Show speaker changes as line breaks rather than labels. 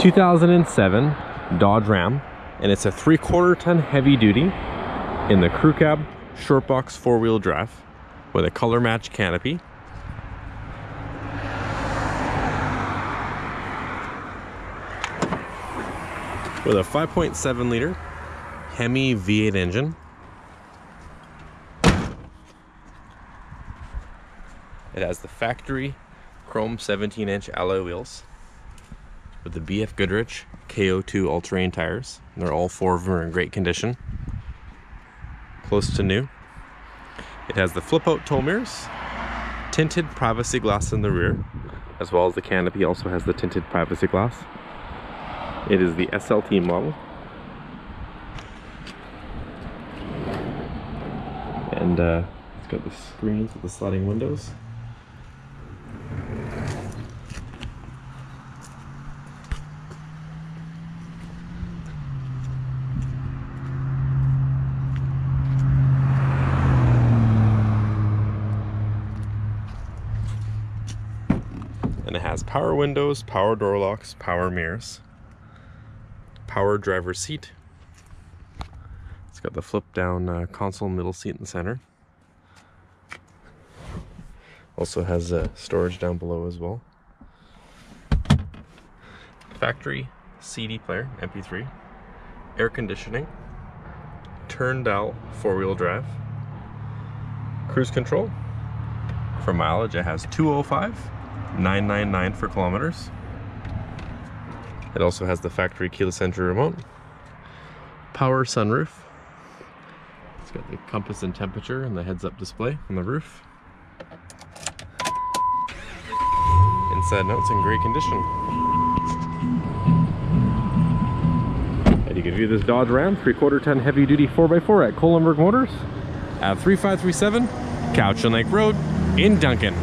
2007 Dodge Ram, and it's a three quarter ton heavy duty in the crew cab short box four wheel drive with a color match canopy. With a 5.7 liter Hemi V8 engine. It has the factory chrome 17 inch alloy wheels with the BF Goodrich KO2 all-terrain tires. They're all four of them are in great condition. Close to new. It has the flip out tow mirrors, tinted privacy glass in the rear, as well as the canopy also has the tinted privacy glass. It is the SLT model. And uh, it's got the screens with the sliding windows. And it has power windows, power door locks, power mirrors, power driver seat. It's got the flip down uh, console middle seat in the center. Also has uh, storage down below as well. Factory CD player, MP3, air conditioning, turn dial four wheel drive, cruise control. For mileage, it has 205 999 for kilometers. It also has the factory keyless entry remote, power sunroof. It's got the compass and temperature and the heads-up display on the roof. Inside notes in great condition. And you can view this Dodge Ram 3 quarter ton heavy duty 4x4 at Kolenberg Motors at 3537 Cowichan Lake Road in Duncan.